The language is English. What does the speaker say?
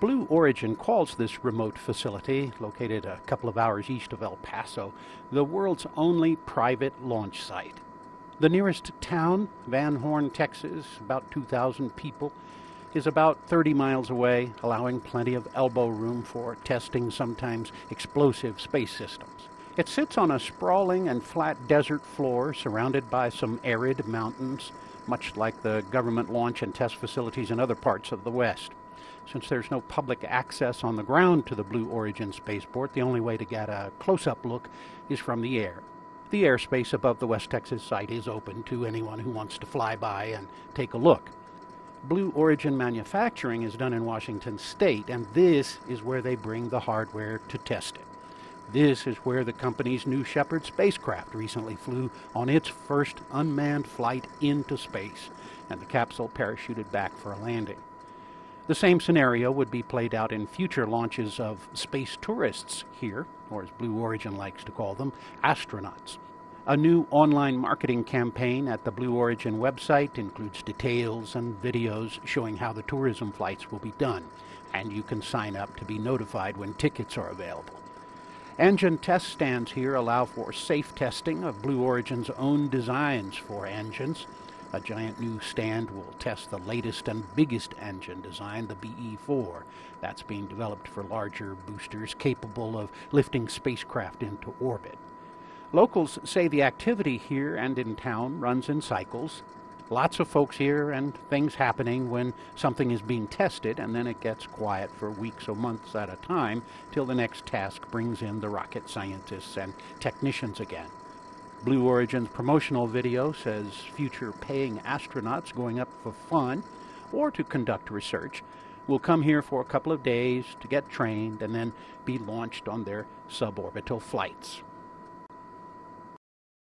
Blue Origin calls this remote facility, located a couple of hours east of El Paso, the world's only private launch site. The nearest town, Van Horn, Texas, about 2,000 people, is about 30 miles away, allowing plenty of elbow room for testing sometimes explosive space systems. It sits on a sprawling and flat desert floor surrounded by some arid mountains, much like the government launch and test facilities in other parts of the West. Since there's no public access on the ground to the Blue Origin spaceport, the only way to get a close up look is from the air. The airspace above the West Texas site is open to anyone who wants to fly by and take a look. Blue Origin manufacturing is done in Washington state, and this is where they bring the hardware to test it. This is where the company's New Shepard spacecraft recently flew on its first unmanned flight into space, and the capsule parachuted back for a landing. The same scenario would be played out in future launches of space tourists here, or as Blue Origin likes to call them, astronauts. A new online marketing campaign at the Blue Origin website includes details and videos showing how the tourism flights will be done, and you can sign up to be notified when tickets are available. Engine test stands here allow for safe testing of Blue Origin's own designs for engines. A giant new stand will test the latest and biggest engine design, the BE-4. That's being developed for larger boosters capable of lifting spacecraft into orbit. Locals say the activity here and in town runs in cycles. Lots of folks here and things happening when something is being tested, and then it gets quiet for weeks or months at a time till the next task brings in the rocket scientists and technicians again. Blue Origin's promotional video says future paying astronauts going up for fun or to conduct research will come here for a couple of days to get trained and then be launched on their suborbital flights.